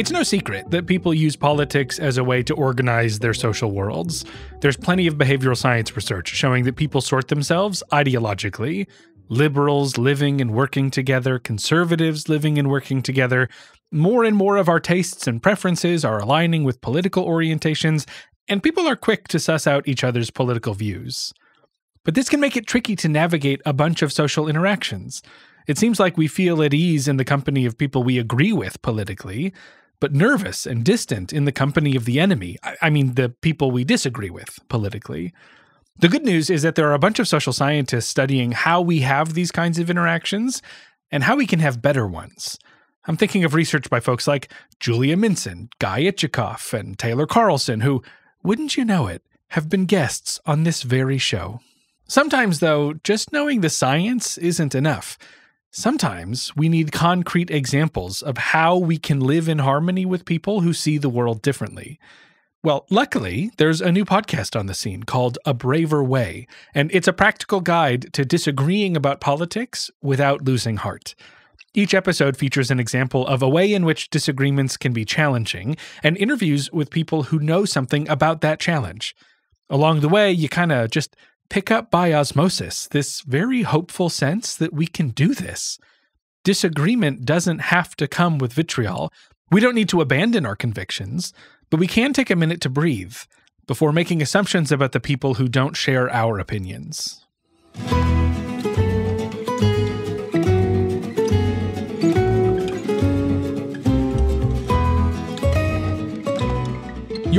It's no secret that people use politics as a way to organize their social worlds. There's plenty of behavioral science research showing that people sort themselves ideologically. Liberals living and working together, conservatives living and working together. More and more of our tastes and preferences are aligning with political orientations, and people are quick to suss out each other's political views. But this can make it tricky to navigate a bunch of social interactions. It seems like we feel at ease in the company of people we agree with politically, but nervous and distant in the company of the enemy. I mean, the people we disagree with politically. The good news is that there are a bunch of social scientists studying how we have these kinds of interactions and how we can have better ones. I'm thinking of research by folks like Julia Minson, Guy Itzchakov, and Taylor Carlson, who, wouldn't you know it, have been guests on this very show. Sometimes, though, just knowing the science isn't enough. Sometimes we need concrete examples of how we can live in harmony with people who see the world differently. Well, luckily, there's a new podcast on the scene called A Braver Way, and it's a practical guide to disagreeing about politics without losing heart. Each episode features an example of a way in which disagreements can be challenging and interviews with people who know something about that challenge. Along the way, you kind of just pick up by osmosis this very hopeful sense that we can do this. Disagreement doesn't have to come with vitriol. We don't need to abandon our convictions, but we can take a minute to breathe before making assumptions about the people who don't share our opinions.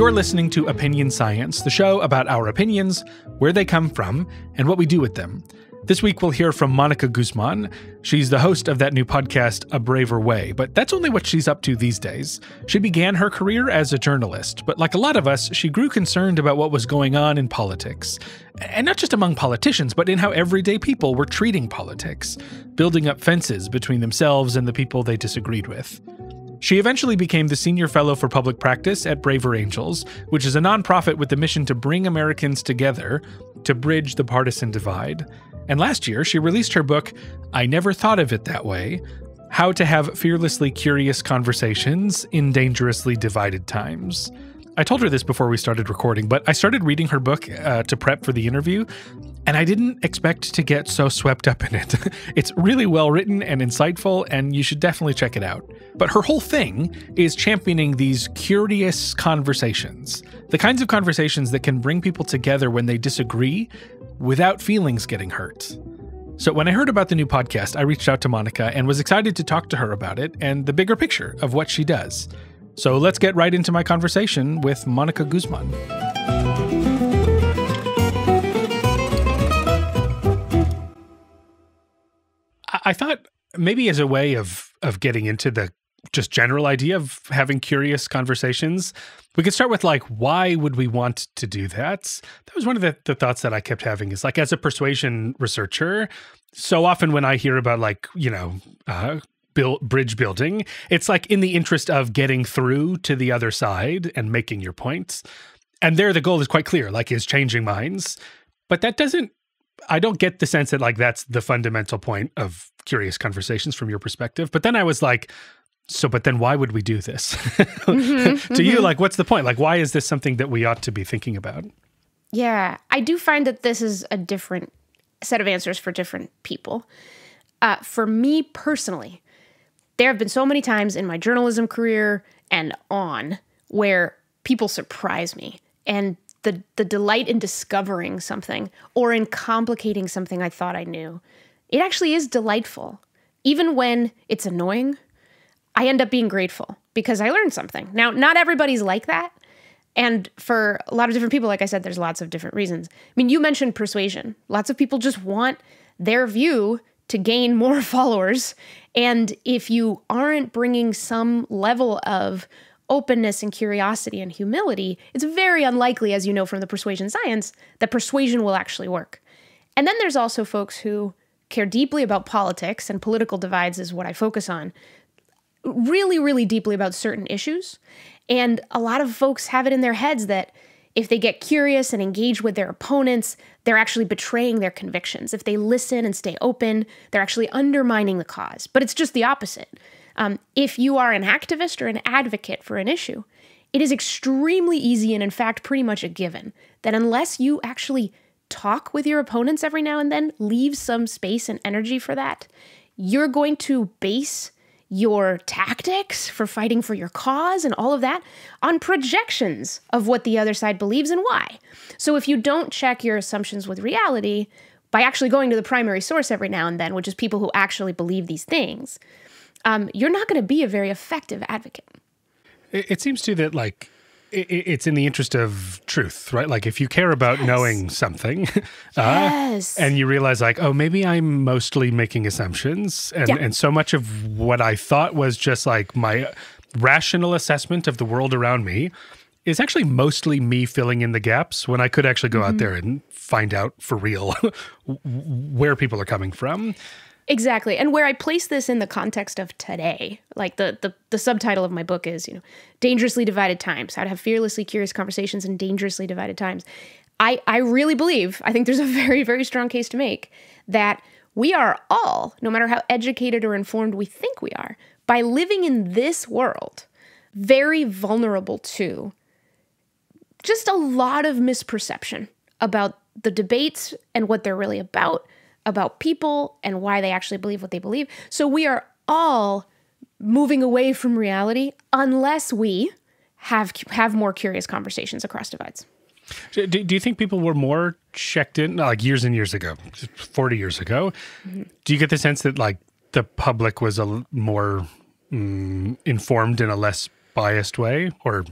You're listening to Opinion Science, the show about our opinions, where they come from, and what we do with them. This week, we'll hear from Monica Guzman. She's the host of that new podcast, A Braver Way, but that's only what she's up to these days. She began her career as a journalist, but like a lot of us, she grew concerned about what was going on in politics. And not just among politicians, but in how everyday people were treating politics, building up fences between themselves and the people they disagreed with. She eventually became the senior fellow for public practice at Braver Angels, which is a nonprofit with the mission to bring Americans together to bridge the partisan divide. And last year, she released her book, I Never Thought of It That Way How to Have Fearlessly Curious Conversations in Dangerously Divided Times. I told her this before we started recording, but I started reading her book uh, to prep for the interview, and I didn't expect to get so swept up in it. it's really well written and insightful, and you should definitely check it out. But her whole thing is championing these curious conversations, the kinds of conversations that can bring people together when they disagree without feelings getting hurt. So, when I heard about the new podcast, I reached out to Monica and was excited to talk to her about it and the bigger picture of what she does. So, let's get right into my conversation with Monica Guzman. I thought maybe as a way of of getting into the just general idea of having curious conversations, we could start with like, why would we want to do that? That was one of the, the thoughts that I kept having is like, as a persuasion researcher, so often when I hear about like, you know, uh, build bridge building, it's like in the interest of getting through to the other side and making your points. And there the goal is quite clear, like is changing minds. But that doesn't I don't get the sense that like that's the fundamental point of curious conversations from your perspective. But then I was like, so but then why would we do this? mm-hmm, to mm-hmm. you, like what's the point? Like why is this something that we ought to be thinking about? Yeah, I do find that this is a different set of answers for different people. Uh, for me personally, there have been so many times in my journalism career and on where people surprise me and the the delight in discovering something or in complicating something I thought I knew. It actually is delightful. Even when it's annoying, I end up being grateful because I learned something. Now, not everybody's like that. And for a lot of different people, like I said, there's lots of different reasons. I mean, you mentioned persuasion. Lots of people just want their view to gain more followers. And if you aren't bringing some level of openness and curiosity and humility, it's very unlikely, as you know from the persuasion science, that persuasion will actually work. And then there's also folks who care deeply about politics, and political divides is what I focus on, really, really deeply about certain issues. And a lot of folks have it in their heads that if they get curious and engage with their opponents, they're actually betraying their convictions. If they listen and stay open, they're actually undermining the cause. But it's just the opposite Um, if you are an activist or an advocate for an issue, it is extremely easy and, in fact, pretty much a given that unless you actually talk with your opponents every now and then, leave some space and energy for that, you're going to base your tactics for fighting for your cause and all of that on projections of what the other side believes and why. So if you don't check your assumptions with reality by actually going to the primary source every now and then, which is people who actually believe these things, um, you're not going to be a very effective advocate. It, it seems to that like it, it's in the interest of truth, right? Like if you care about Yes. knowing something, Yes. uh, and you realize like, oh, maybe I'm mostly making assumptions, and Yeah. and so much of what I thought was just like my rational assessment of the world around me is actually mostly me filling in the gaps when I could actually go Mm-hmm. out there and find out for real where people are coming from. Exactly. And where I place this in the context of today, like the, the the subtitle of my book is, you know, Dangerously Divided Times, how to have fearlessly curious conversations in dangerously divided times. I, I really believe, I think there's a very, very strong case to make that we are all, no matter how educated or informed we think we are, by living in this world, very vulnerable to just a lot of misperception about the debates and what they're really about, about people and why they actually believe what they believe. So we are all moving away from reality unless we have have more curious conversations across divides. Do, do you think people were more checked in like years and years ago, 40 years ago? Do you get the sense that like the public was a more mm, informed in a less biased way? Or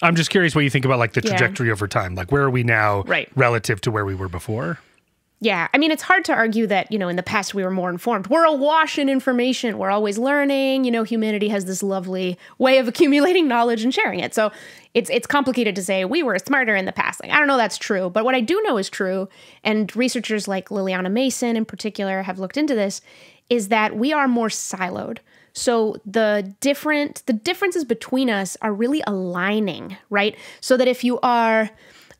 I'm just curious what you think about like the Yeah. trajectory over time. Like where are we now Right. relative to where we were before? Yeah, I mean, it's hard to argue that, you know, in the past we were more informed. We're awash in information. We're always learning. You know, humanity has this lovely way of accumulating knowledge and sharing it. So it's it's complicated to say we were smarter in the past. Like, I don't know that's true. But what I do know is true, and researchers like Liliana Mason in particular have looked into this, is that we are more siloed. So the different the differences between us are really aligning, right? So that if you are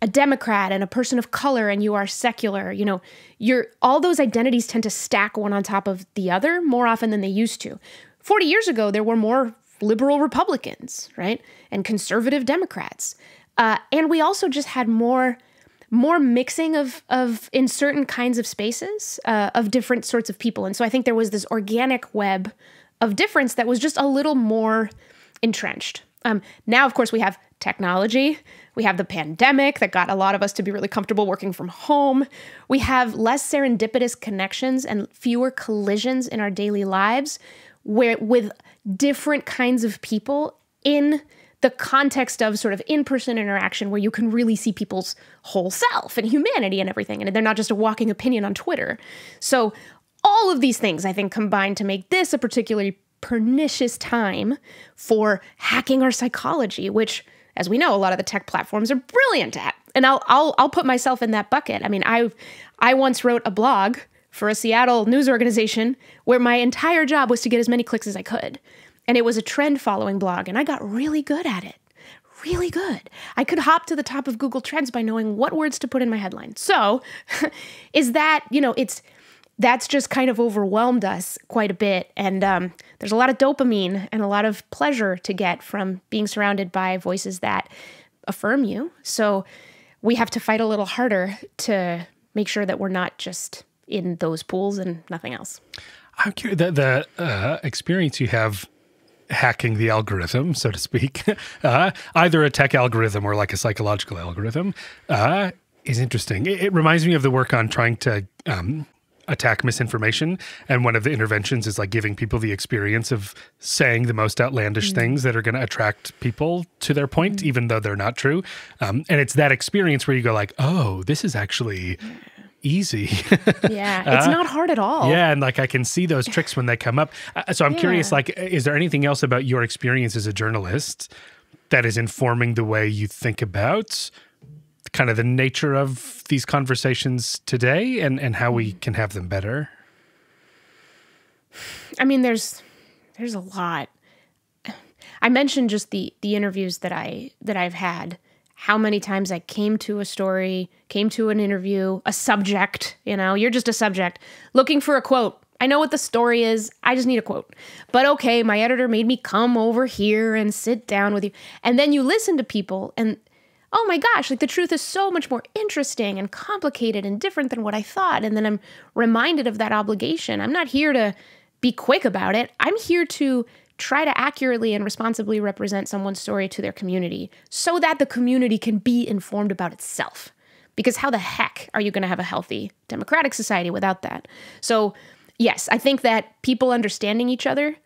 a Democrat and a person of color and you are secular, you know, you're all those identities tend to stack one on top of the other more often than they used to. 40 years ago, there were more liberal Republicans, right? And conservative Democrats. Uh, and we also just had more more mixing of of in certain kinds of spaces uh, of different sorts of people and so i think there was this organic web of difference that was just a little more entrenched um, now of course we have technology we have the pandemic that got a lot of us to be really comfortable working from home. We have less serendipitous connections and fewer collisions in our daily lives where with different kinds of people in the context of sort of in-person interaction where you can really see people's whole self and humanity and everything and they're not just a walking opinion on twitter. So all of these things i think combine to make this a particularly pernicious time for hacking our psychology which as we know a lot of the tech platforms are brilliant at. And i'll i'll, I'll put myself in that bucket. I mean i i once wrote a blog for a seattle news organization where my entire job was to get as many clicks as i could. And it was a trend following blog and i got really good at it. Really good. I could hop to the top of google trends by knowing what words to put in my headline. So is that you know it's that's just kind of overwhelmed us quite a bit. And um, there's a lot of dopamine and a lot of pleasure to get from being surrounded by voices that affirm you. So we have to fight a little harder to make sure that we're not just in those pools and nothing else. I'm curious the, the uh, experience you have hacking the algorithm, so to speak, uh, either a tech algorithm or like a psychological algorithm, uh, is interesting. It, it reminds me of the work on trying to um, attack misinformation. And one of the interventions is like giving people the experience of saying the most outlandish things that are going to attract people to their point, even though they're not true. Um, and it's that experience where you go like, oh, this is actually easy. yeah it's not hard at all Yeah, and like I can see those tricks when they come up. Uh, So I'm curious, like, is there anything else about your experience as a journalist that is informing the way you think about kind of the nature of these conversations today and and how we mm. can have them better? I mean, there's there's a lot. I mentioned just the the interviews that I that I've had. How many times I came to a story, came to an interview, a subject. You know, you're just a subject looking for a quote I know what the story is. I just need a quote. But okay, my editor made me come over here and sit down with you. And then you listen to people and oh my gosh, like the truth is so much more interesting and complicated and different than what I thought. And then I'm reminded of that obligation. I'm not here to be quick about it. I'm here to try to accurately and responsibly represent someone's story to their community so that the community can be informed about itself. Because how the heck are you going to have a healthy democratic society without that? So, yes, I think that people understanding each other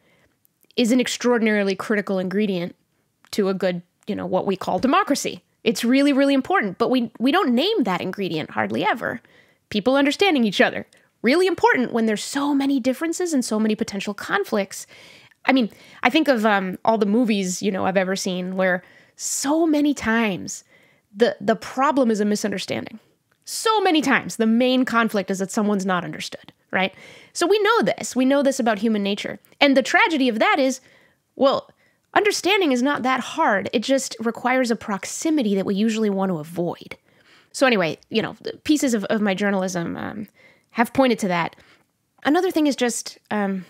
is an extraordinarily critical ingredient to a good, you know, what we call democracy. It's really, really important, but we we don't name that ingredient hardly ever. People understanding each other. Really important when there's so many differences and so many potential conflicts. I mean, I think of um, all the movies you know I've ever seen where so many times the the problem is a misunderstanding. So many times the main conflict is that someone's not understood, right? So we know this. We know this about human nature. And the tragedy of that is, well, understanding is not that hard. It just requires a proximity that we usually want to avoid. So anyway, you know, pieces of, of my journalism um, have pointed to that. Another thing is just um,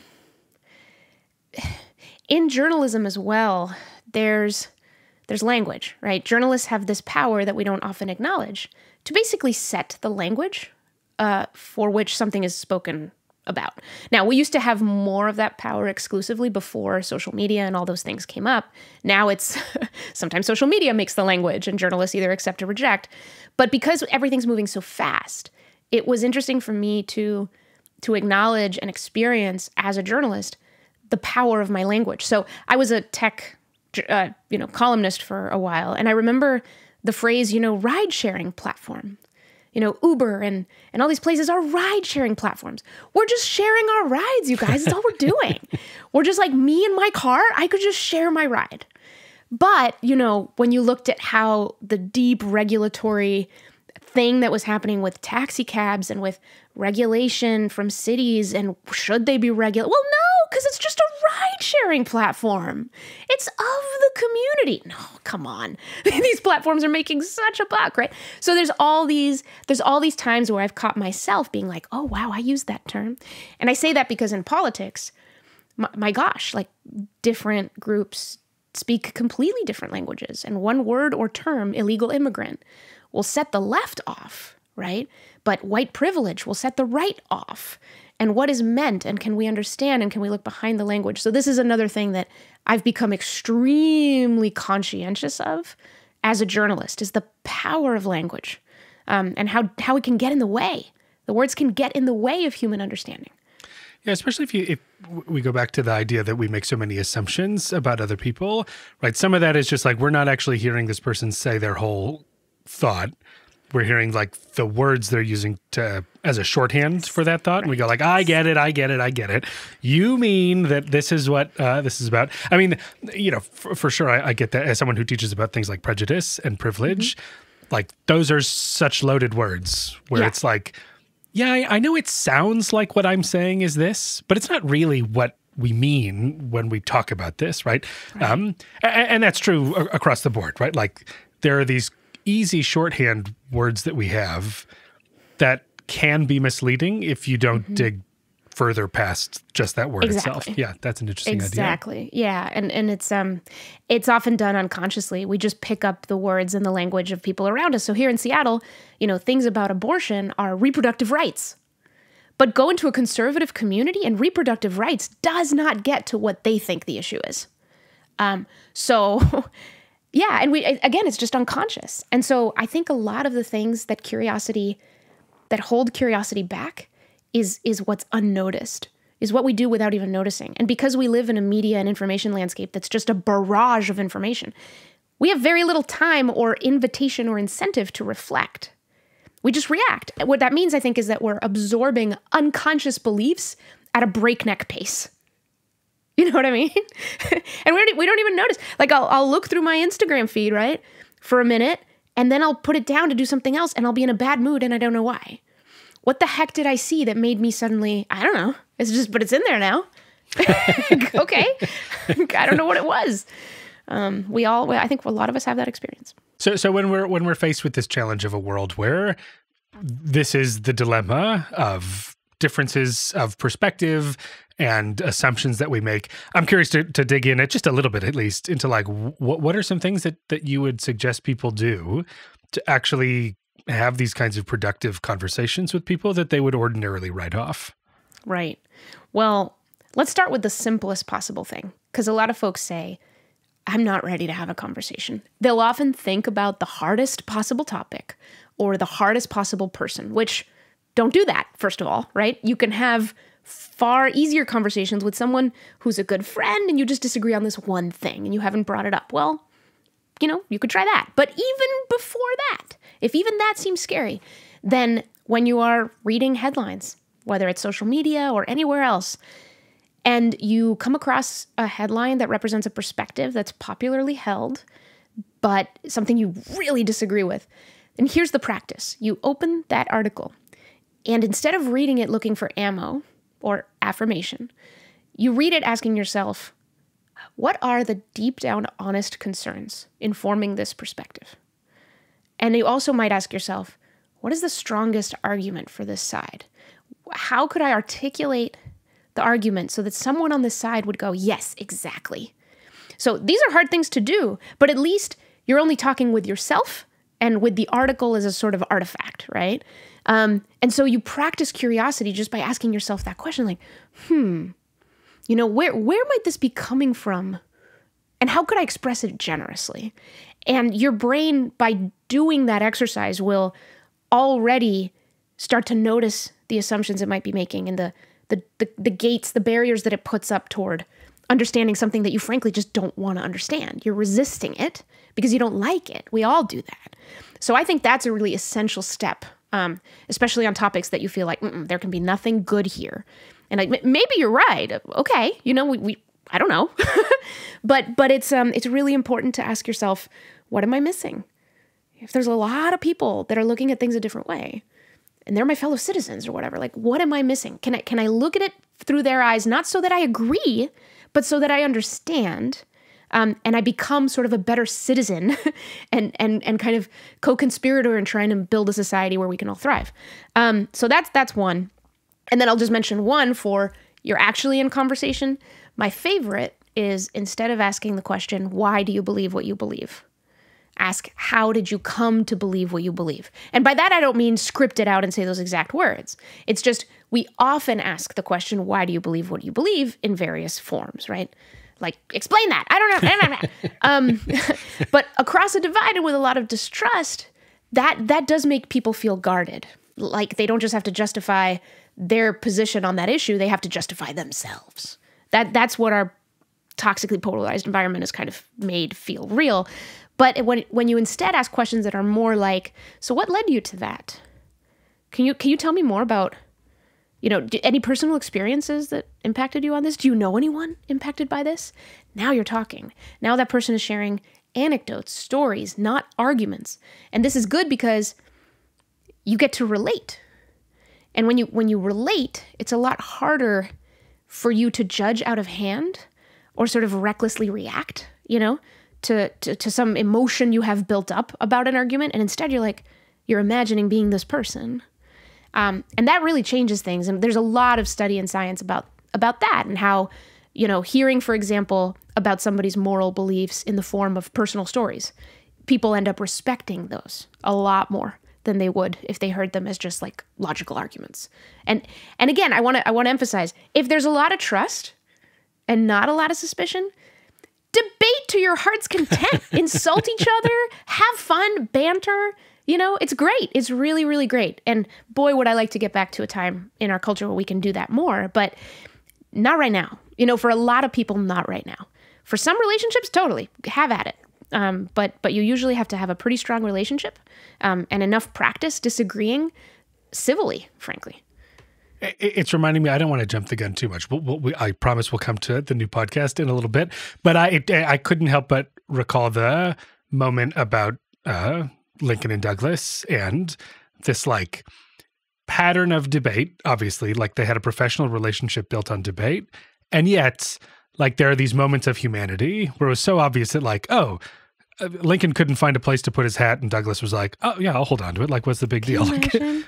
in journalism as well. There's there's language, right? Journalists have this power that we don't often acknowledge to basically set the language uh, for which something is spoken about. Now, we used to have more of that power exclusively before social media and all those things came up. Now it's sometimes social media makes the language and journalists either accept or reject. But because everything's moving so fast, it was interesting for me to to acknowledge and experience as a journalist the power of my language. So, I was a tech uh, you know, columnist for a while and I remember the phrase, you know, ride sharing platform you know, Uber and and all these places are ride sharing platforms. We're just sharing our rides, you guys. That's all we're doing. we're just like me and my car, I could just share my ride. But, you know, when you looked at how the deep regulatory thing that was happening with taxi cabs and with regulation from cities and should they be regulated? Well, no, because it's just a ride sharing platform. It's of the community. No, come on. these platforms are making such a buck, right? So there's all these there's all these times where I've caught myself being like, "Oh, wow, I use that term." And I say that because in politics, my, my gosh, like different groups speak completely different languages and one word or term, illegal immigrant, will set the left off, right? But white privilege will set the right off. And what is meant, and can we understand, and can we look behind the language? So, this is another thing that I've become extremely conscientious of as a journalist is the power of language um, and how, how it can get in the way. The words can get in the way of human understanding. Yeah, especially if you if we go back to the idea that we make so many assumptions about other people, right? Some of that is just like we're not actually hearing this person say their whole thought we're hearing like the words they're using to as a shorthand for that thought and we go like i get it i get it i get it you mean that this is what uh, this is about i mean you know for, for sure I, I, get that as someone who teaches about things like prejudice and privilege mm-hmm. like those are such loaded words where yeah. it's like yeah I, I know it sounds like what i'm saying is this but it's not really what we mean when we talk about this right, right. um and, and that's true across the board right like there are these easy shorthand words that we have that can be misleading if you don't mm-hmm. dig further past just that word exactly. itself. Yeah, that's an interesting exactly. idea. Exactly. Yeah, and and it's um it's often done unconsciously. We just pick up the words and the language of people around us. So here in Seattle, you know, things about abortion are reproductive rights. But go into a conservative community and reproductive rights does not get to what they think the issue is. Um so yeah and we again it's just unconscious. And so i think a lot of the things that curiosity that hold curiosity back is is what's unnoticed is what we do without even noticing. And because we live in a media and information landscape that's just a barrage of information we have very little time or invitation or incentive to reflect. We just react. What that means i think is that we're absorbing unconscious beliefs at a breakneck pace You know what I mean? and we don't, we don't even notice. Like I'll, I'll look through my Instagram feed, right, for a minute, and then I'll put it down to do something else, and I'll be in a bad mood, and I don't know why. What the heck did I see that made me suddenly? I don't know. It's just, but it's in there now. okay, I don't know what it was. Um, we all, I think, a lot of us have that experience. So, so when we're when we're faced with this challenge of a world where this is the dilemma of differences of perspective and assumptions that we make. I'm curious to, to dig in at just a little bit, at least, into like what what are some things that that you would suggest people do to actually have these kinds of productive conversations with people that they would ordinarily write off. Right. Well, let's start with the simplest possible thing because a lot of folks say, I'm not ready to have a conversation. They'll often think about the hardest possible topic or the hardest possible person, which don't do that, first of all, right? You can have far easier conversations with someone who's a good friend and you just disagree on this one thing and you haven't brought it up. Well, you know, you could try that. But even before that, if even that seems scary, then when you are reading headlines, whether it's social media or anywhere else, and you come across a headline that represents a perspective that's popularly held, but something you really disagree with, then here's the practice. You open that article, and instead of reading it looking for ammo or affirmation, you read it asking yourself, what are the deep down honest concerns informing this perspective? And you also might ask yourself, what is the strongest argument for this side? How could I articulate the argument so that someone on this side would go, yes, exactly? So these are hard things to do, but at least you're only talking with yourself and with the article as a sort of artifact, right? Um, and so you practice curiosity just by asking yourself that question, like, hmm, you know, where where might this be coming from? And how could I express it generously? And your brain, by doing that exercise, will already start to notice the assumptions it might be making and the the, the, the gates, the barriers that it puts up toward understanding something that you frankly just don't want to understand. You're resisting it because you don't like it. We all do that. So I think that's a really essential step, um, especially on topics that you feel like there can be nothing good here. And I, maybe you're right. Okay, you know, we, we I don't know, but but it's um it's really important to ask yourself, what am I missing? If there's a lot of people that are looking at things a different way, and they're my fellow citizens or whatever, like what am I missing? Can I can I look at it through their eyes, not so that I agree, but so that I understand. Um, and I become sort of a better citizen and and and kind of co-conspirator in trying to build a society where we can all thrive. Um, so that's that's one. And then I'll just mention one for you're actually in conversation. My favorite is instead of asking the question, why do you believe what you believe? Ask, how did you come to believe what you believe? And by that, I don't mean script it out and say those exact words. It's just we often ask the question, why do you believe what you believe in various forms, right? Like, explain that. I don't know. um, but across a divide and with a lot of distrust, that that does make people feel guarded. Like they don't just have to justify their position on that issue, they have to justify themselves. That that's what our toxically polarized environment is kind of made feel real. But when when you instead ask questions that are more like, so what led you to that? Can you can you tell me more about you know, any personal experiences that impacted you on this? Do you know anyone impacted by this? Now you're talking. Now that person is sharing anecdotes, stories, not arguments. And this is good because you get to relate. And when you when you relate, it's a lot harder for you to judge out of hand or sort of recklessly react, you know, to, to, to some emotion you have built up about an argument. And instead you're like, you're imagining being this person. Um, and that really changes things. And there's a lot of study in science about about that and how, you know, hearing, for example, about somebody's moral beliefs in the form of personal stories, people end up respecting those a lot more than they would if they heard them as just like logical arguments. And and again, I want to I want to emphasize if there's a lot of trust and not a lot of suspicion, debate to your heart's content, insult each other, have fun, banter. You know, it's great. It's really really great. And boy, would I like to get back to a time in our culture where we can do that more, but not right now. You know, for a lot of people not right now. For some relationships, totally. Have at it. Um, but but you usually have to have a pretty strong relationship um, and enough practice disagreeing civilly, frankly. It's reminding me. I don't want to jump the gun too much. But we, I promise we'll come to the new podcast in a little bit. But I I couldn't help but recall the moment about uh, Lincoln and Douglas and this like pattern of debate. Obviously, like they had a professional relationship built on debate, and yet like there are these moments of humanity where it was so obvious that like oh uh, Lincoln couldn't find a place to put his hat, and Douglas was like, "Oh yeah, I'll hold on to it. Like, what's the big deal?"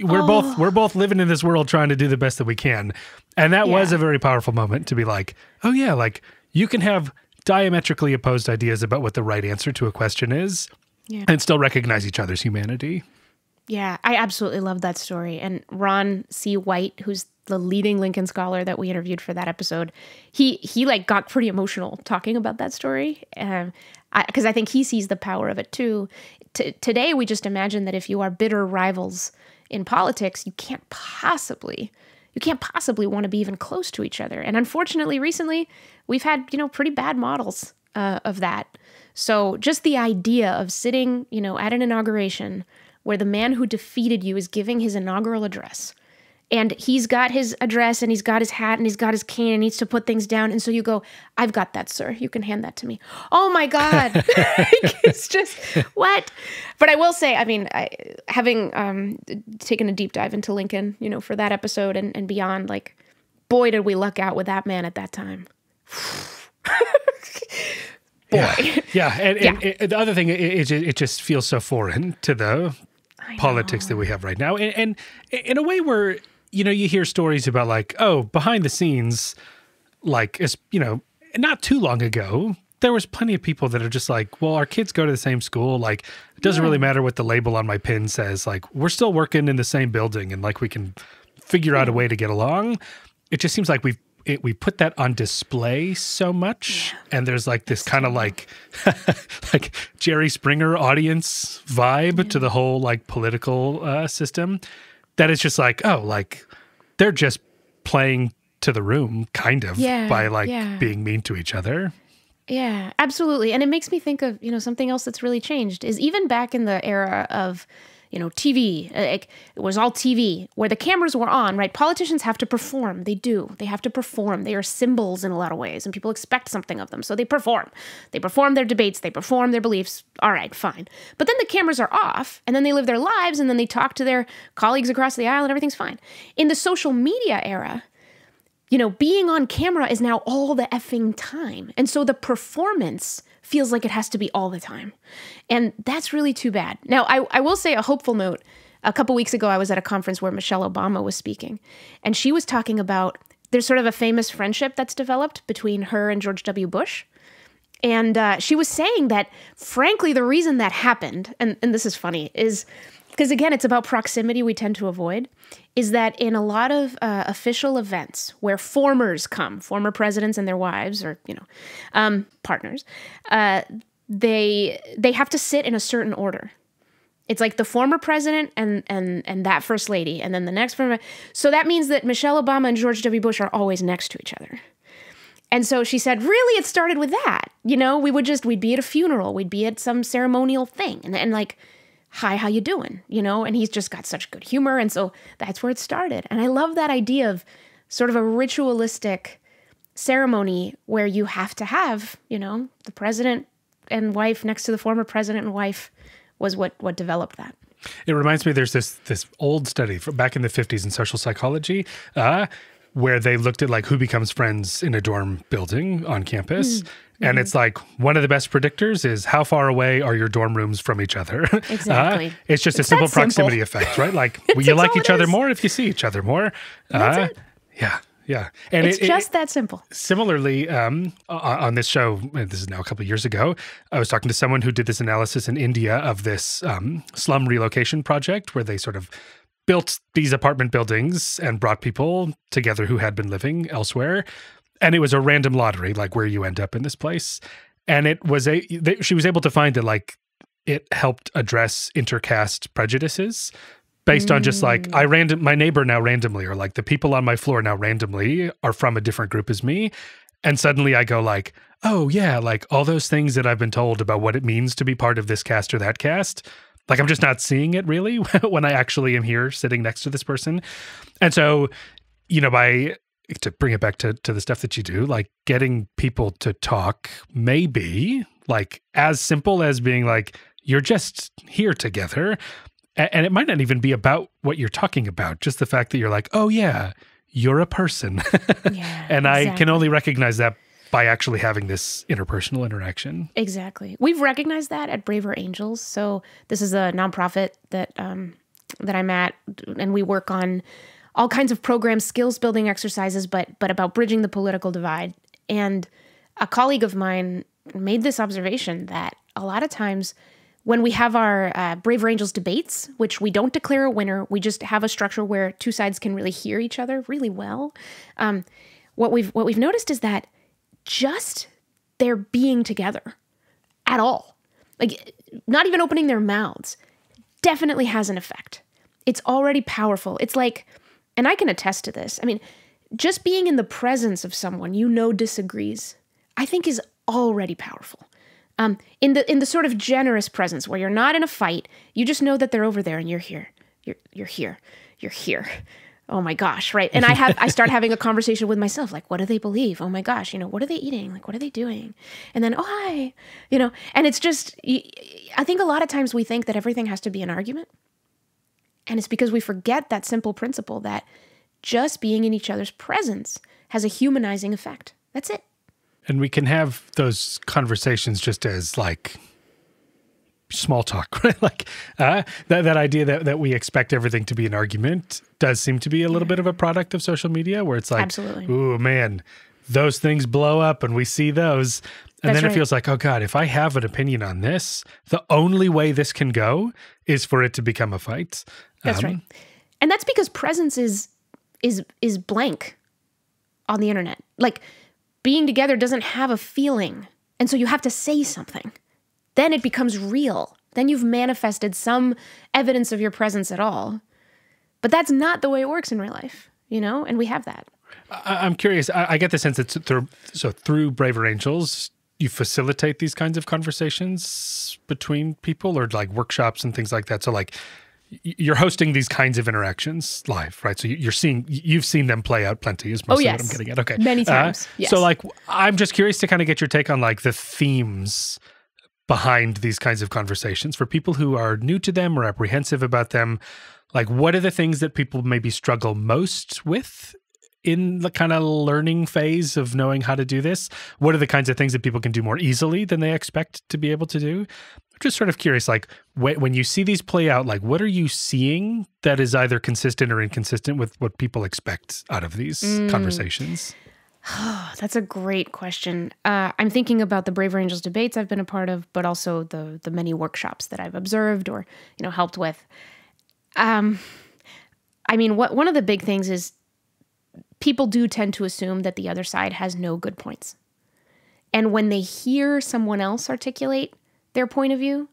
we're both we're both living in this world trying to do the best that we can. And that was a very powerful moment to be like, oh yeah, like you can have diametrically opposed ideas about what the right answer to a question is Yeah. and still recognize each other's humanity. Yeah, I absolutely love that story. And Ron C. White, who's the leading Lincoln scholar that we interviewed for that episode, he he like got pretty emotional talking about that story, um, because I, think he sees the power of it too. T- today, we just imagine that if you are bitter rivals in politics, you can't possibly you can't possibly want to be even close to each other. And unfortunately, recently we've had you know pretty bad models uh, of that. So just the idea of sitting you know at an inauguration where the man who defeated you is giving his inaugural address. And he's got his address and he's got his hat and he's got his cane and needs to put things down. And so you go, I've got that, sir. You can hand that to me. Oh my God. it's just what? But I will say, I mean, I, having um, taken a deep dive into Lincoln, you know, for that episode and, and beyond, like, boy, did we luck out with that man at that time. boy. Yeah, yeah. And, and Yeah. it- the other thing, it, it, it just feels so foreign to the politics that we have right now, and, and in a way where you know you hear stories about like, oh, behind the scenes, like you know, not too long ago. There was plenty of people that are just like, well, our kids go to the same school. Like, it doesn't really matter what the label on my pin says. Like, we're still working in the same building, and like we can figure out a way to get along. It just seems like we've it, we put that on display so much, and there's like this kind of like like Jerry Springer audience vibe to the whole like political uh, system that it's just like oh like they're just playing to the room kind of Yeah, by like yeah. being mean to each other. Yeah, absolutely. And it makes me think of, you know, something else that's really changed is even back in the era of, you know, TV, uh, like it was all TV where the cameras were on, right? Politicians have to perform. They do. They have to perform. They are symbols in a lot of ways and people expect something of them. So they perform. They perform their debates, they perform their beliefs. All right, fine. But then the cameras are off and then they live their lives and then they talk to their colleagues across the aisle and everything's fine. In the social media era, you know, being on camera is now all the effing time. And so the performance feels like it has to be all the time. And that's really too bad. Now, I, I will say a hopeful note. A couple weeks ago, I was at a conference where Michelle Obama was speaking, and she was talking about there's sort of a famous friendship that's developed between her and George W. Bush. And uh, she was saying that, frankly, the reason that happened, and, and this is funny, is because again, it's about proximity we tend to avoid, is that in a lot of uh, official events where formers come, former presidents and their wives, or you know, um, partners, uh, they they have to sit in a certain order. It's like the former president and and and that first lady, and then the next former. So that means that Michelle Obama and George W. Bush are always next to each other. And so she said, really, it started with that. You know, we would just, we'd be at a funeral, we'd be at some ceremonial thing. And, and like, hi, how you doing? You know, and he's just got such good humor. And so that's where it started. And I love that idea of sort of a ritualistic ceremony where you have to have, you know, the president and wife next to the former president and wife was what, what developed that. It reminds me there's this this old study from back in the 50s in social psychology uh, where they looked at like who becomes friends in a dorm building on campus. And it's like one of the best predictors is how far away are your dorm rooms from each other. Uh, Exactly. it's just It's a simple that simple. proximity effect, right? Like well, you like each other is. more if you see each other more. That's Uh, it. Yeah, yeah. And It's it- it- just that simple. similarly um, on this show this is now a couple of years ago i was talking to someone who did this analysis in india of this um, slum relocation project where they sort of built these apartment buildings and brought people together who had been living elsewhere and it was a random lottery like where you end up in this place. And it was a they, she was able to find that like it helped address intercaste prejudices based on just like I mm. random my neighbor now randomly or like the people on my floor now randomly are from a different group as me. And suddenly I go like oh yeah like all those things that I've been told about what it means to be part of this caste or that caste like I'm just not seeing it really when I actually am here sitting next to this person. And so you know by to bring it back to to the stuff that you do like getting people to talk may be like as simple as being like you're just here together and it might not even be about what you're talking about just the fact that you're like oh yeah you're a person Yeah. and i can only recognize that by actually having this interpersonal interaction Exactly. We've recognized that at Braver Angels. So this is a nonprofit that um, that I'm at, and we work on all kinds of program skills building exercises, but but about bridging the political divide. And a colleague of mine made this observation that a lot of times when we have our uh, Braver Angels debates, which we don't declare a winner, we just have a structure where two sides can really hear each other really well. Um, what we've what we've noticed is that just their being together at all, like not even opening their mouths, definitely has an effect. It's already powerful. It's like, and I can attest to this. I mean, just being in the presence of someone you know disagrees, I think is already powerful. Um, in the in the sort of generous presence where you're not in a fight, you just know that they're over there and you're here. You're you're here. You're here. Oh my gosh, right? And I have I start having a conversation with myself like what do they believe? Oh my gosh, you know, what are they eating? Like what are they doing? And then oh hi, you know, and it's just I think a lot of times we think that everything has to be an argument. And it's because we forget that simple principle that just being in each other's presence has a humanizing effect. That's it. And we can have those conversations just as like small talk, right? like uh, that that idea that that we expect everything to be an argument does seem to be a little yeah. bit of a product of social media, where it's like, absolutely, ooh man, those things blow up, and we see those. And That's then right. it feels like, oh God, if I have an opinion on this, the only way this can go is for it to become a fight. That's um, right. And that's because presence is is is blank on the internet. Like being together doesn't have a feeling. And so you have to say something. Then it becomes real. Then you've manifested some evidence of your presence at all. But that's not the way it works in real life, you know? And we have that. I'm curious. I get the sense that through, so through Braver Angels, you facilitate these kinds of conversations between people or like workshops and things like that. So like you're hosting these kinds of interactions live, right? So you're seeing, you've seen them play out plenty. Is mostly oh, yes. what I'm getting at. Okay, many uh, times. Uh, yes. So like, I'm just curious to kind of get your take on like the themes behind these kinds of conversations for people who are new to them or apprehensive about them. Like, what are the things that people maybe struggle most with in the kind of learning phase of knowing how to do this? What are the kinds of things that people can do more easily than they expect to be able to do? Just sort of curious, like when you see these play out, like what are you seeing that is either consistent or inconsistent with what people expect out of these mm. conversations? That's a great question. Uh, I'm thinking about the Braver Angels debates I've been a part of, but also the the many workshops that I've observed or you know helped with. Um, I mean, what one of the big things is people do tend to assume that the other side has no good points, and when they hear someone else articulate their point of view.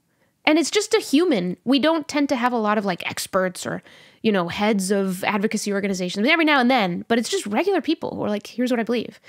And it's just a human. We don't tend to have a lot of like experts or, you know, heads of advocacy organizations I mean, every now and then, but it's just regular people who are like, here's what I believe.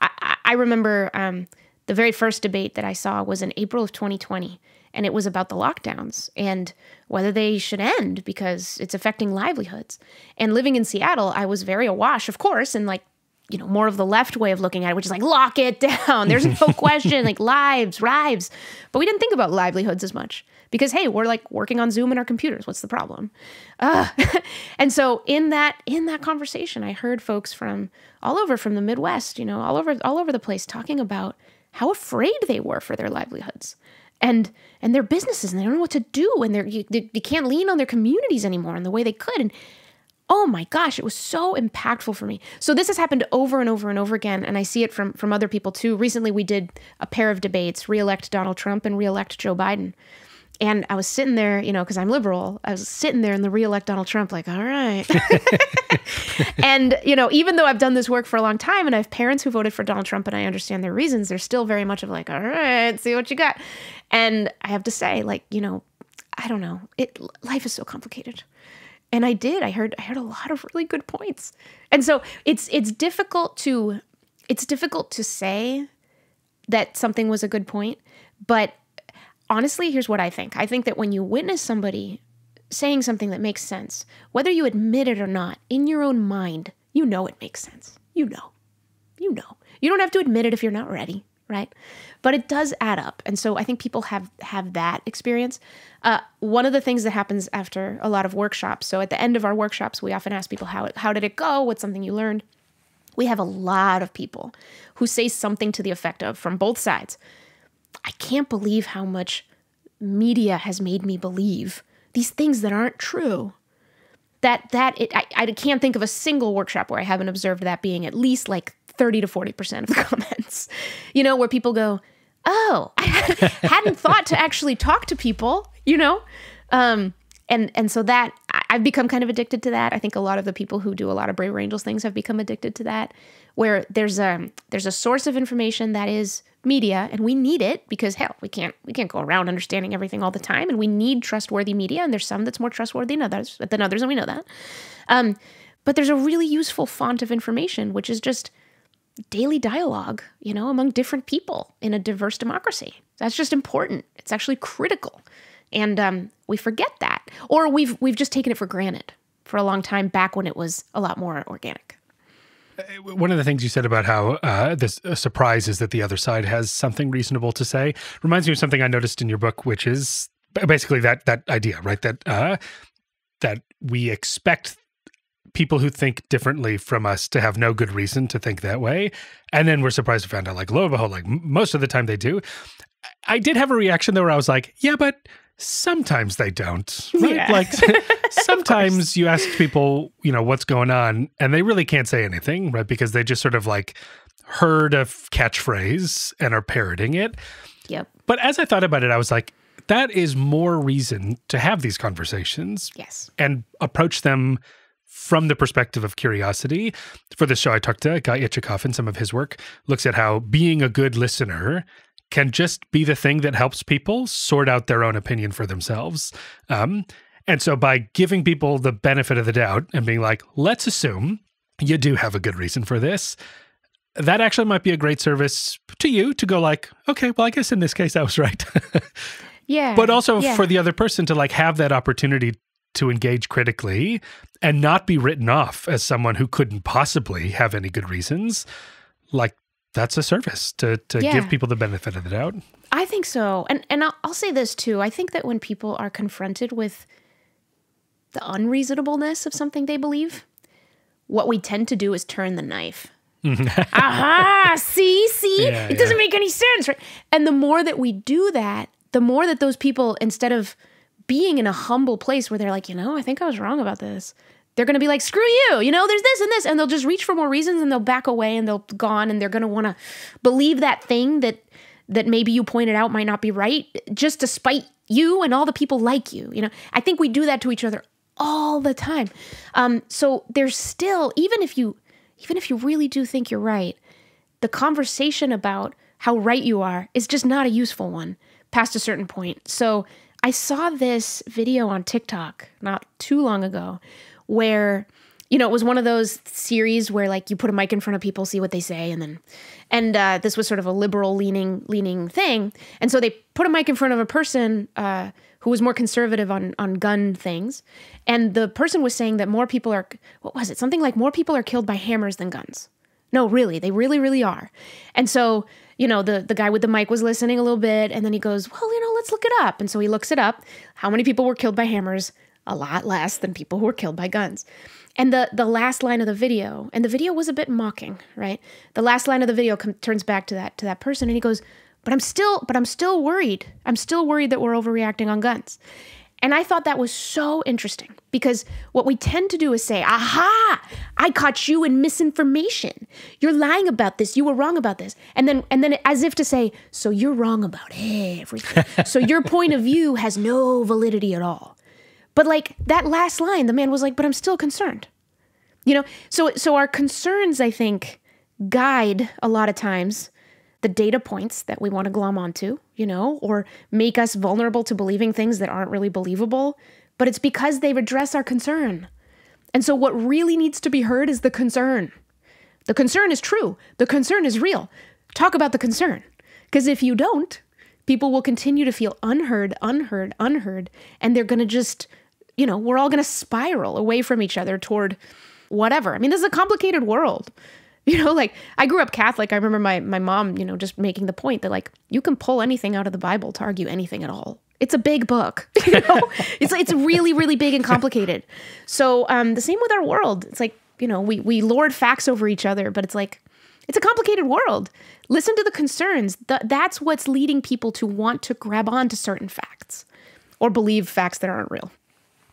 I, I remember um, the very first debate that I saw was in April of 2020, and it was about the lockdowns and whether they should end because it's affecting livelihoods. And living in Seattle, I was very awash, of course, and like you know, more of the left way of looking at it, which is like lock it down. There's no question, like lives, lives. But we didn't think about livelihoods as much because hey, we're like working on Zoom in our computers. What's the problem? Uh, and so in that in that conversation, I heard folks from all over from the Midwest, you know, all over all over the place talking about how afraid they were for their livelihoods and and their businesses and they don't know what to do and they're you, they, they can't lean on their communities anymore in the way they could and oh my gosh, it was so impactful for me. So this has happened over and over and over again, and I see it from from other people too. Recently, we did a pair of debates: reelect Donald Trump and reelect Joe Biden. And I was sitting there, you know, because I'm liberal. I was sitting there in the reelect Donald Trump, like, all right. and you know, even though I've done this work for a long time, and I have parents who voted for Donald Trump, and I understand their reasons, they're still very much of like, all right, see what you got. And I have to say, like, you know, I don't know. It life is so complicated and I did. I heard I heard a lot of really good points. And so it's it's difficult to it's difficult to say that something was a good point, but honestly, here's what I think. I think that when you witness somebody saying something that makes sense, whether you admit it or not, in your own mind, you know it makes sense. You know. You know. You don't have to admit it if you're not ready right? But it does add up, and so I think people have have that experience. Uh, one of the things that happens after a lot of workshops. So at the end of our workshops, we often ask people how it, how did it go? What's something you learned? We have a lot of people who say something to the effect of from both sides. I can't believe how much media has made me believe these things that aren't true. that that it, I, I can't think of a single workshop where I haven't observed that being at least like 30 to 40% of the comments. You know, where people go, "Oh, I hadn't thought to actually talk to people," you know? Um and and so that I've become kind of addicted to that. I think a lot of the people who do a lot of Braver Angels things have become addicted to that, where there's a there's a source of information that is media, and we need it because hell, we can't we can't go around understanding everything all the time, and we need trustworthy media. And there's some that's more trustworthy than others than others, and we know that. Um, but there's a really useful font of information, which is just daily dialogue, you know, among different people in a diverse democracy. That's just important. It's actually critical and um, we forget that, or we've we've just taken it for granted for a long time back when it was a lot more organic. Uh, one of the things you said about how uh, this uh, surprise is that the other side has something reasonable to say reminds me of something I noticed in your book, which is basically that that idea, right? That uh, that we expect people who think differently from us to have no good reason to think that way, and then we're surprised to find out, like lo and behold, like most of the time they do. I did have a reaction though where I was like, yeah, but sometimes they don't. Right? Yeah. like sometimes you ask people you know what's going on and they really can't say anything right? Because they just sort of like heard a catchphrase and are parroting it. Yep. But as i thought about it i was like that is more reason to have these conversations yes. and approach them from the perspective of curiosity for this show i talked to Guy Itzchakov and some of his work looks at how being a good listener can just be the thing that helps people sort out their own opinion for themselves. Um, and so by giving people the benefit of the doubt and being like, let's assume you do have a good reason for this, that actually might be a great service to you to go like, okay, well, I guess in this case I was right. yeah. But also yeah. for the other person to like have that opportunity to engage critically and not be written off as someone who couldn't possibly have any good reasons. Like that's a service to to yeah. give people the benefit of the doubt. I think so, and and I'll, I'll say this too. I think that when people are confronted with the unreasonableness of something they believe, what we tend to do is turn the knife. Mm-hmm. Aha! See, see, yeah, it doesn't yeah. make any sense, right? And the more that we do that, the more that those people, instead of being in a humble place where they're like, you know, I think I was wrong about this, they're going to be like, screw you, you know, there's this and this. And they'll just reach for more reasons and they'll back away and they'll gone and they're going to want to believe that thing that that maybe you pointed out might not be right just to spite you and all the people like you. You know, I think we do that to each other all the time. Um, so there's still, even if you, even if you really do think you're right, the conversation about how right you are is just not a useful one past a certain point. So I saw this video on TikTok not too long ago where you know, it was one of those series where like you put a mic in front of people, see what they say, and then, and uh, this was sort of a liberal leaning leaning thing, and so they put a mic in front of a person uh, who was more conservative on on gun things, and the person was saying that more people are what was it? Something like more people are killed by hammers than guns. No, really, they really really are, and so you know the the guy with the mic was listening a little bit, and then he goes, well, you know, let's look it up, and so he looks it up. How many people were killed by hammers? a lot less than people who were killed by guns. And the the last line of the video, and the video was a bit mocking, right? The last line of the video com- turns back to that to that person, and he goes, "But I'm still, but I'm still worried. I'm still worried that we're overreacting on guns." And I thought that was so interesting because what we tend to do is say, "Aha! I caught you in misinformation. You're lying about this. You were wrong about this." And then and then as if to say, "So you're wrong about everything. so your point of view has no validity at all." But like that last line, the man was like, "But I'm still concerned." You know, so so our concerns, I think, guide a lot of times the data points that we want to glom onto, you know, or make us vulnerable to believing things that aren't really believable. But it's because they address our concern. And so what really needs to be heard is the concern. The concern is true. The concern is real. Talk about the concern. Because if you don't, people will continue to feel unheard, unheard, unheard, and they're going to just you know, we're all going to spiral away from each other toward whatever. I mean, this is a complicated world. You know, like I grew up Catholic. I remember my my mom, you know, just making the point that like you can pull anything out of the Bible to argue anything at all. It's a big book. You know, it's it's really really big and complicated. So um, the same with our world. It's like you know we we lord facts over each other, but it's like it's a complicated world. Listen to the concerns. Th- that's what's leading people to want to grab on to certain facts or believe facts that aren't real.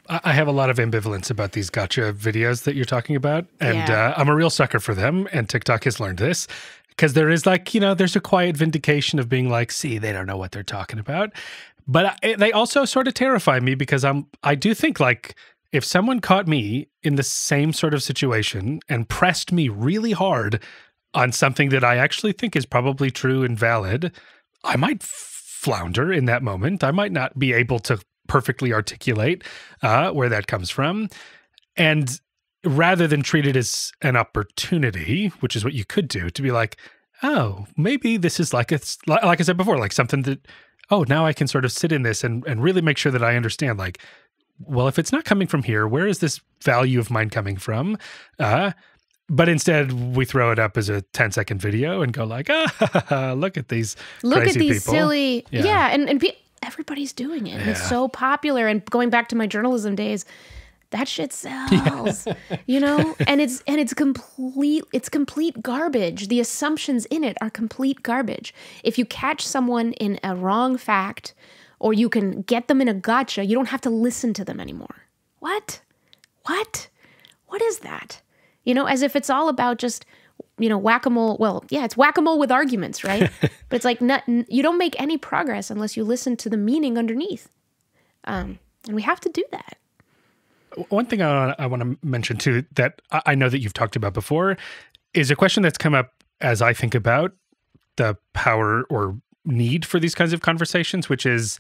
I have a lot of ambivalence about these gotcha videos that you're talking about. And Yeah. uh, I'm a real sucker for them. And TikTok has learned this because there is like, you know, there's a quiet vindication of being like, see, they don't know what they're talking about. But I, they also sort of terrify me because I'm, I do think like, if someone caught me in the same sort of situation and pressed me really hard on something that I actually think is probably true and valid, I might flounder in that moment. I might not be able to perfectly articulate uh, where that comes from. And rather than treat it as an opportunity, which is what you could do, to be like, oh, maybe this is like it's like I said before, like something that, oh, now I can sort of sit in this and, and really make sure that I understand, like, well, if it's not coming from here, where is this value of mine coming from? Uh, but instead, we throw it up as a 10 second video and go like, ah, look at these Look at these people. silly, Yeah. yeah, and and everybody's doing it. And it's so popular. And going back to my journalism days, that shit sells, you know. And it's and it's complete. It's complete garbage. The assumptions in it are complete garbage. If you catch someone in a wrong fact, or you can get them in a gotcha, you don't have to listen to them anymore. What? What? What is that? You know, as if it's all about just, you know, whack a mole. Well, yeah, it's whack a mole with arguments, right? but it's like, not, you don't make any progress unless you listen to the meaning underneath. Um, and we have to do that. One thing I, I want to mention too that I know that you've talked about before is a question that's come up as I think about the power or need for these kinds of conversations, which is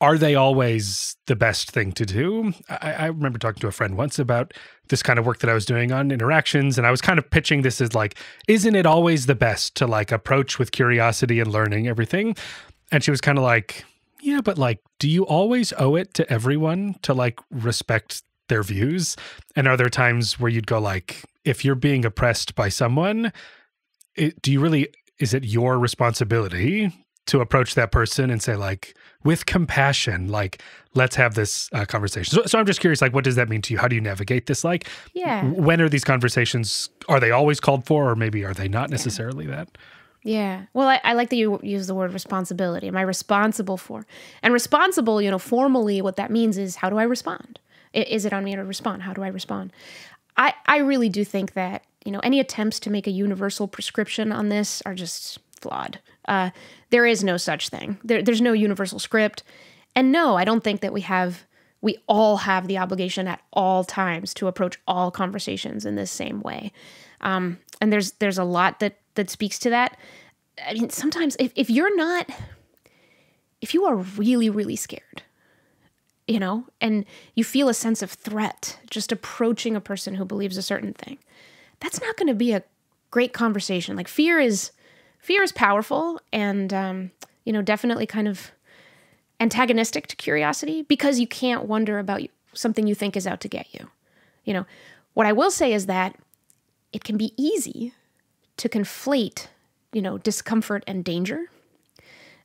are they always the best thing to do? I, I remember talking to a friend once about this kind of work that I was doing on interactions, and I was kind of pitching this as like, isn't it always the best to like approach with curiosity and learning everything? And she was kind of like, yeah, but like, do you always owe it to everyone to like respect their views? And are there times where you'd go like, if you're being oppressed by someone, it, do you really is it your responsibility to approach that person and say like with compassion like let's have this uh, conversation so, so i'm just curious like what does that mean to you how do you navigate this like Yeah. when are these conversations are they always called for or maybe are they not necessarily that Yeah. Well, I, I like that you use the word responsibility. Am I responsible for? And responsible, you know, formally, what that means is how do I respond? Is it on me to respond? How do I respond? I, I really do think that, you know, any attempts to make a universal prescription on this are just flawed. Uh, there is no such thing. There, there's no universal script. And no, I don't think that we have, we all have the obligation at all times to approach all conversations in this same way. Um, and there's there's a lot that that speaks to that. I mean, sometimes if, if you're not, if you are really, really scared, you know, and you feel a sense of threat just approaching a person who believes a certain thing, that's not going to be a great conversation. Like fear is, fear is powerful and, um, you know, definitely kind of antagonistic to curiosity because you can't wonder about something you think is out to get you. You know, what I will say is that it can be easy to conflate, you know, discomfort and danger.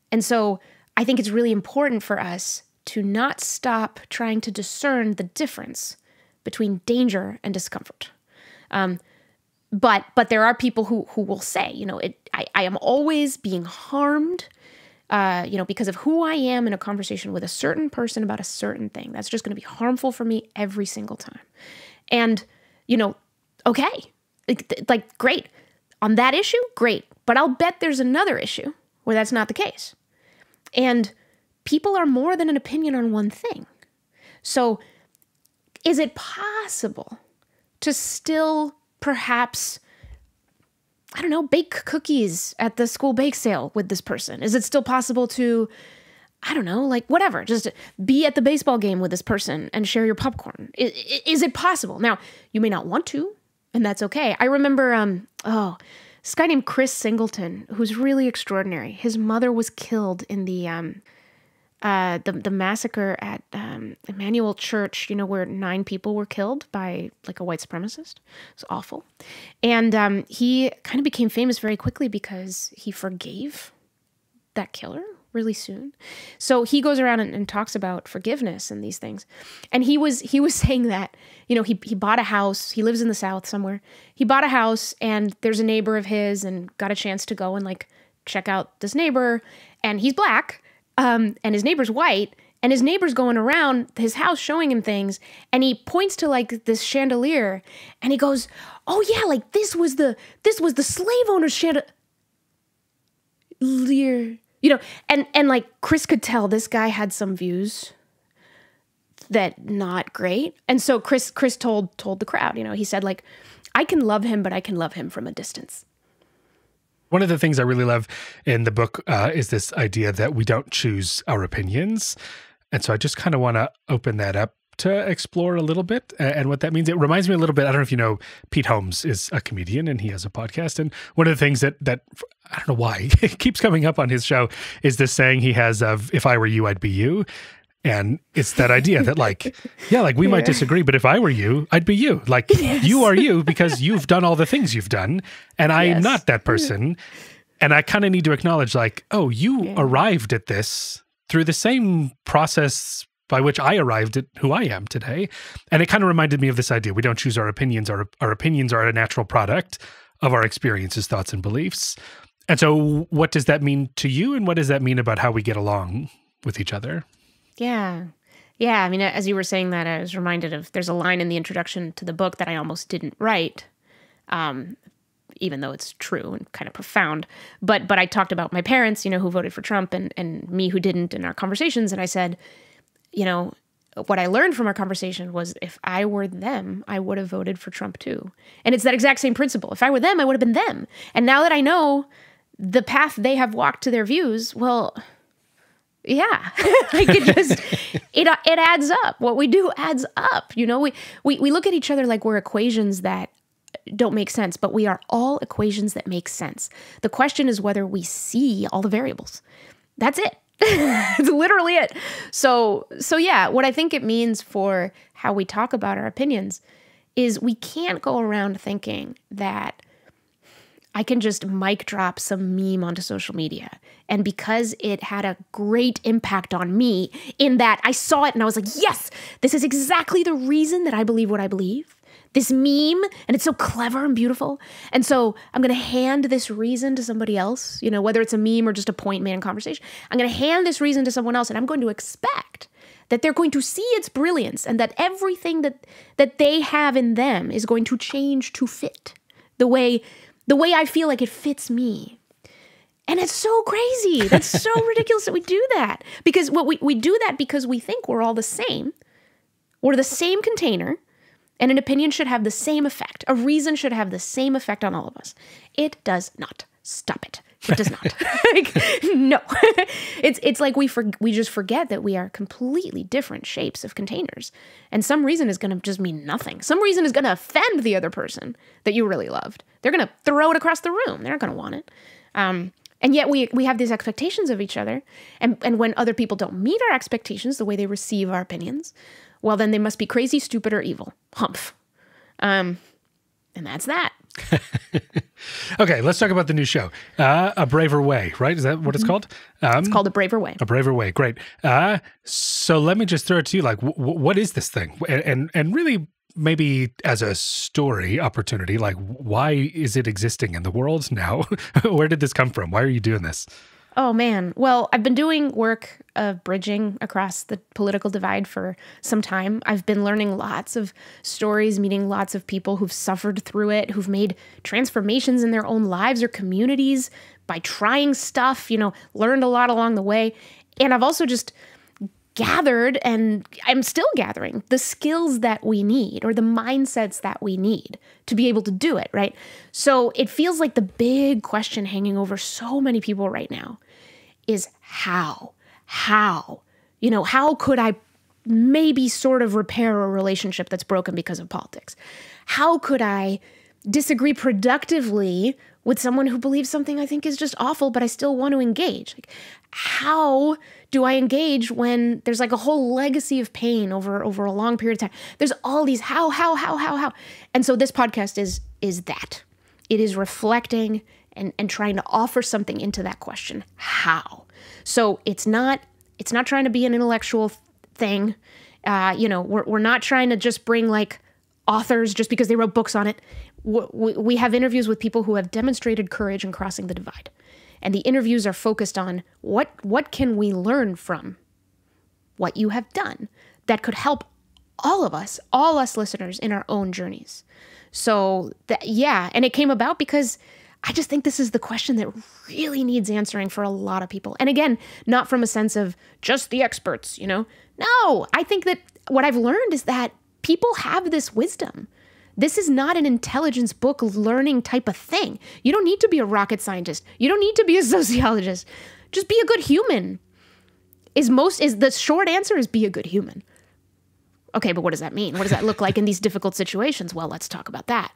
And so I think it's really important for us to not stop trying to discern the difference between danger and discomfort. Um, but but there are people who who will say, you know, it I, I am always being harmed, uh, you know, because of who I am in a conversation with a certain person about a certain thing. That's just going to be harmful for me every single time. And you know, okay, like, like great on that issue, great. But I'll bet there's another issue where that's not the case. And people are more than an opinion on one thing. So, is it possible to still perhaps, I don't know, bake cookies at the school bake sale with this person? Is it still possible to, I don't know, like whatever, just be at the baseball game with this person and share your popcorn? I- i- Is, it possible? Now, you may not want to, and that's okay. I remember, um, oh, this guy named Chris Singleton, who's really extraordinary. His mother was killed in the um, uh, the the massacre at um, Emanuel Church. You know where nine people were killed by like a white supremacist. It's awful, and um, he kind of became famous very quickly because he forgave that killer really soon. So he goes around and, and talks about forgiveness and these things. And he was he was saying that, you know, he he bought a house, he lives in the south somewhere. He bought a house and there's a neighbor of his and got a chance to go and like check out this neighbor and he's black. Um, and his neighbor's white and his neighbor's going around his house showing him things and he points to like this chandelier and he goes oh yeah like this was the this was the slave owner's chandelier. You know and and like chris could tell this guy had some views that not great and so chris chris told told the crowd you know he said like i can love him but i can love him from a distance one of the things I really love in the book uh, is this idea that we don't choose our opinions. And so I just kind of want to open that up to explore a little bit and what that means. It reminds me a little bit. I don't know if you know Pete Holmes is a comedian and he has a podcast. And one of the things that that I don't know why keeps coming up on his show is this saying he has of "If I were you, I'd be you." And it's that idea that like, yeah, like we yeah. might disagree, but if I were you, I'd be you. Like yes. you are you because you've done all the things you've done, and I'm yes. not that person. And I kind of need to acknowledge, like, oh, you yeah. arrived at this through the same process by which I arrived at who I am today. And it kind of reminded me of this idea. We don't choose our opinions. Our, our opinions are a natural product of our experiences, thoughts, and beliefs. And so, what does that mean to you? And what does that mean about how we get along with each other? Yeah. Yeah. I mean, as you were saying that, I was reminded of there's a line in the introduction to the book that I almost didn't write. Um, even though it's true and kind of profound. But but I talked about my parents, you know, who voted for Trump and and me who didn't in our conversations and I said, you know, what I learned from our conversation was if I were them, I would have voted for Trump too. And it's that exact same principle. If I were them, I would have been them. And now that I know the path they have walked to their views, well, yeah, like it just it it adds up. What we do adds up. You know, we we we look at each other like we're equations that don't make sense, but we are all equations that make sense. The question is whether we see all the variables. That's it. It's literally it. So so yeah, what I think it means for how we talk about our opinions is we can't go around thinking that I can just mic drop some meme onto social media. And because it had a great impact on me, in that I saw it and I was like, yes, this is exactly the reason that I believe what I believe this meme and it's so clever and beautiful. And so I'm going to hand this reason to somebody else, you know, whether it's a meme or just a point man conversation. I'm going to hand this reason to someone else and I'm going to expect that they're going to see its brilliance and that everything that that they have in them is going to change to fit the way the way I feel like it fits me. And it's so crazy. That's so ridiculous that we do that. Because what we, we do that because we think we're all the same. We're the same container and an opinion should have the same effect. A reason should have the same effect on all of us. It does not. Stop it. It does not. like, no. it's it's like we for, we just forget that we are completely different shapes of containers. And some reason is going to just mean nothing. Some reason is going to offend the other person that you really loved. They're going to throw it across the room. They're not going to want it. Um, and yet we we have these expectations of each other. And and when other people don't meet our expectations, the way they receive our opinions, well, then they must be crazy, stupid, or evil. Humph. Um, and that's that. okay, let's talk about the new show, uh, A Braver Way, right? Is that what it's mm-hmm. called? Um, it's called A Braver Way. A Braver Way, great. Uh, so let me just throw it to you, like, what is this thing? And, and, and really maybe as a story opportunity, like, why is it existing in the world now? Where did this come from? Why are you doing this? Oh man. Well, I've been doing work of bridging across the political divide for some time. I've been learning lots of stories, meeting lots of people who've suffered through it, who've made transformations in their own lives or communities by trying stuff, you know, learned a lot along the way. And I've also just gathered and I'm still gathering the skills that we need or the mindsets that we need to be able to do it, right? So it feels like the big question hanging over so many people right now is how? How? You know, how could I maybe sort of repair a relationship that's broken because of politics? How could I disagree productively with someone who believes something I think is just awful, but I still want to engage? Like, how do I engage when there's like a whole legacy of pain over over a long period of time? There's all these how, how, how, how, how. And so this podcast is is that. It is reflecting and, and trying to offer something into that question. How? So it's not it's not trying to be an intellectual thing. Uh, you know, we're, we're not trying to just bring like authors just because they wrote books on it. We, we have interviews with people who have demonstrated courage in crossing the divide and the interviews are focused on what what can we learn from what you have done that could help all of us, all us listeners in our own journeys. So that yeah, and it came about because I just think this is the question that really needs answering for a lot of people. And again, not from a sense of just the experts, you know. No, I think that what I've learned is that people have this wisdom. This is not an intelligence book learning type of thing. You don't need to be a rocket scientist. You don't need to be a sociologist. Just be a good human. Is most is the short answer is be a good human. Okay, but what does that mean? What does that look like in these difficult situations? Well, let's talk about that.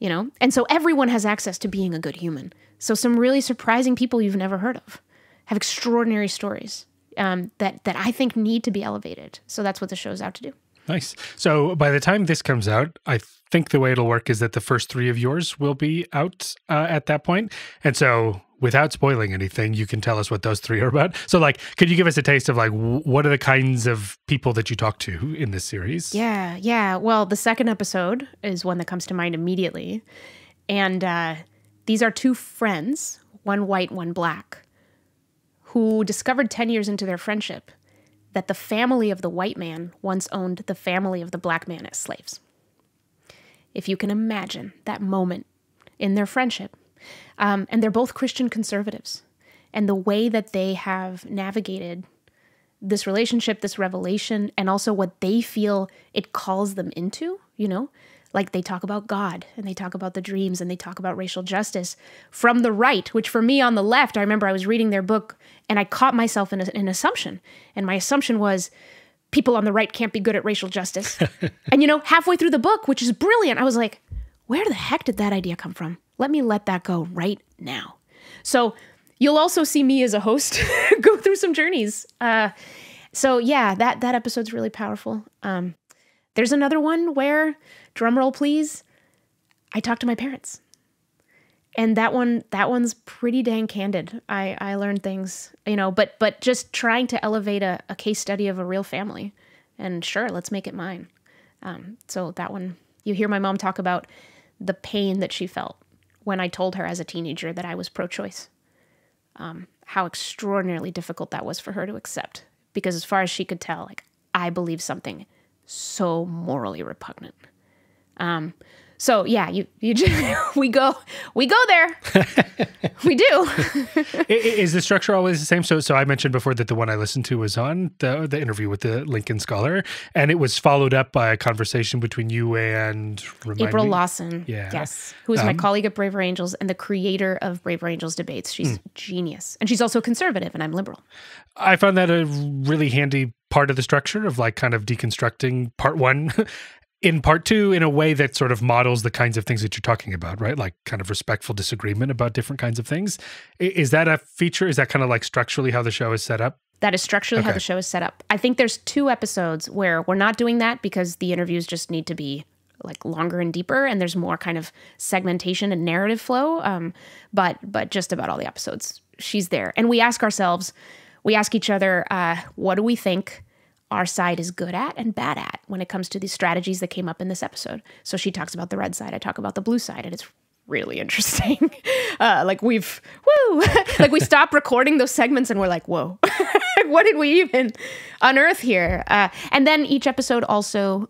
You know? And so everyone has access to being a good human. So some really surprising people you've never heard of have extraordinary stories um, that that I think need to be elevated. So that's what the show's out to do. Nice. So by the time this comes out, I think the way it'll work is that the first three of yours will be out uh, at that point. And so without spoiling anything, you can tell us what those three are about. So, like, could you give us a taste of like what are the kinds of people that you talk to in this series? Yeah, yeah. Well, the second episode is one that comes to mind immediately, and uh, these are two friends, one white, one black, who discovered ten years into their friendship that the family of the white man once owned the family of the black man as slaves. If you can imagine that moment in their friendship um, and they're both Christian conservatives. And the way that they have navigated this relationship, this revelation, and also what they feel it calls them into, you know, like they talk about God and they talk about the dreams and they talk about racial justice from the right, which for me on the left, I remember I was reading their book and I caught myself in, a, in an assumption. And my assumption was people on the right can't be good at racial justice. and, you know, halfway through the book, which is brilliant, I was like, where the heck did that idea come from? Let me let that go right now. So you'll also see me as a host go through some journeys. Uh, so yeah, that that episode's really powerful. Um, there's another one where, drumroll please, I talked to my parents, and that one that one's pretty dang candid. I I learned things, you know, but but just trying to elevate a, a case study of a real family, and sure, let's make it mine. Um, so that one, you hear my mom talk about the pain that she felt when I told her as a teenager that I was pro choice. Um, how extraordinarily difficult that was for her to accept. Because as far as she could tell, like, I believe something so morally repugnant. Um, so yeah, you you just, we go we go there. we do. is the structure always the same? So so I mentioned before that the one I listened to was on the the interview with the Lincoln scholar, and it was followed up by a conversation between you and April me. Lawson. Yeah. Yes. Who is um, my colleague at Braver Angels and the creator of Braver Angels debates. She's mm. genius, and she's also conservative, and I'm liberal. I found that a really handy part of the structure of like kind of deconstructing part one in part two in a way that sort of models the kinds of things that you're talking about, right? Like kind of respectful disagreement about different kinds of things. Is that a feature? Is that kind of like structurally how the show is set up? That is structurally okay. how the show is set up. I think there's two episodes where we're not doing that because the interviews just need to be like longer and deeper and there's more kind of segmentation and narrative flow um, but but just about all the episodes she's there and we ask ourselves we ask each other uh, what do we think our side is good at and bad at when it comes to these strategies that came up in this episode. So she talks about the red side, I talk about the blue side, and it's really interesting. Uh, like we've, woo, like we stop recording those segments and we're like, whoa, what did we even unearth here? Uh, and then each episode also,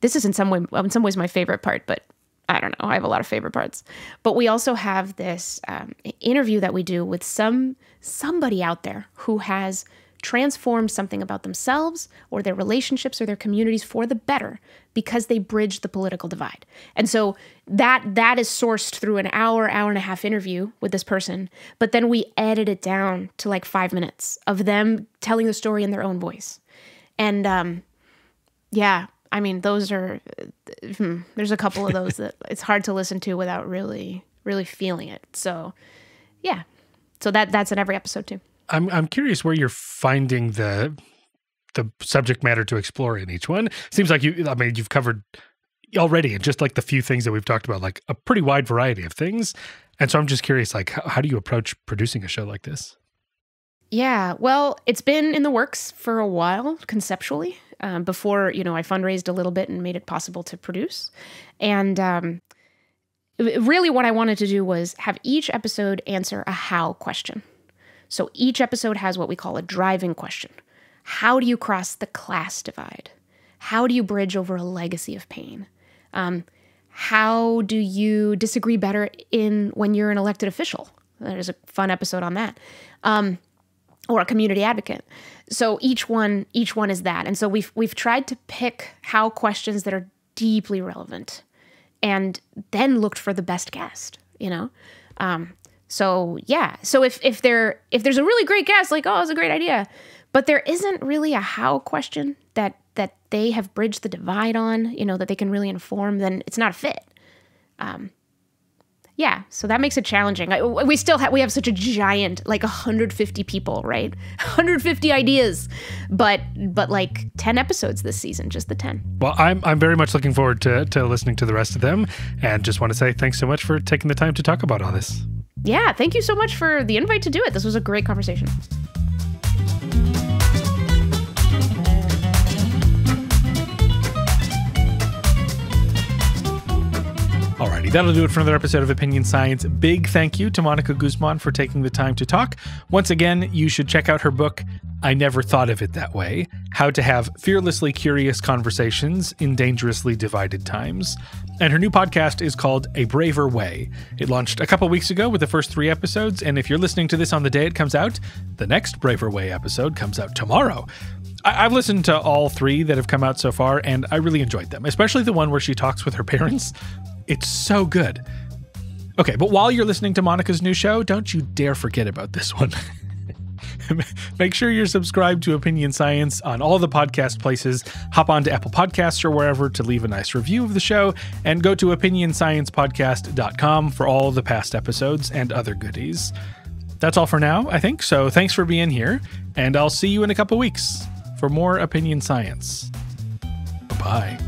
this is in some way, in some ways my favorite part, but I don't know. I have a lot of favorite parts, but we also have this um, interview that we do with some somebody out there who has transform something about themselves or their relationships or their communities for the better because they bridge the political divide. And so that that is sourced through an hour, hour and a half interview with this person, but then we edit it down to like 5 minutes of them telling the story in their own voice. And um yeah, I mean, those are hmm, there's a couple of those that it's hard to listen to without really really feeling it. So, yeah. So that that's in every episode too. I'm I'm curious where you're finding the the subject matter to explore in each one. Seems like you I mean you've covered already and just like the few things that we've talked about like a pretty wide variety of things. And so I'm just curious like how, how do you approach producing a show like this? Yeah, well, it's been in the works for a while conceptually. Um, before you know, I fundraised a little bit and made it possible to produce. And um, really, what I wanted to do was have each episode answer a how question. So each episode has what we call a driving question. how do you cross the class divide? How do you bridge over a legacy of pain? Um, how do you disagree better in when you're an elected official? There's a fun episode on that. Um, or a community advocate. So each one each one is that. And so we've we've tried to pick how questions that are deeply relevant and then looked for the best guest, you know? Um, so yeah. So if if there if there's a really great guest, like, oh, it's a great idea, but there isn't really a how question that that they have bridged the divide on, you know, that they can really inform, then it's not a fit. Um, yeah, so that makes it challenging. We still have we have such a giant like 150 people, right? 150 ideas, but but like 10 episodes this season, just the 10. Well, I'm I'm very much looking forward to to listening to the rest of them, and just want to say thanks so much for taking the time to talk about all this. Yeah, thank you so much for the invite to do it. This was a great conversation. That'll do it for another episode of Opinion Science. Big thank you to Monica Guzman for taking the time to talk. Once again, you should check out her book, I Never Thought of It That Way How to Have Fearlessly Curious Conversations in Dangerously Divided Times. And her new podcast is called A Braver Way. It launched a couple weeks ago with the first three episodes, and if you're listening to this on the day it comes out, the next Braver Way episode comes out tomorrow. I- have listened to all three that have come out so far, and I really enjoyed them, especially the one where she talks with her parents. It's so good. Okay, but while you're listening to Monica's new show, don't you dare forget about this one. Make sure you're subscribed to Opinion Science on all the podcast places. Hop on to Apple Podcasts or wherever to leave a nice review of the show, and go to opinionsciencepodcast.com for all the past episodes and other goodies. That's all for now, I think. So thanks for being here, and I'll see you in a couple weeks for more Opinion Science. Bye bye.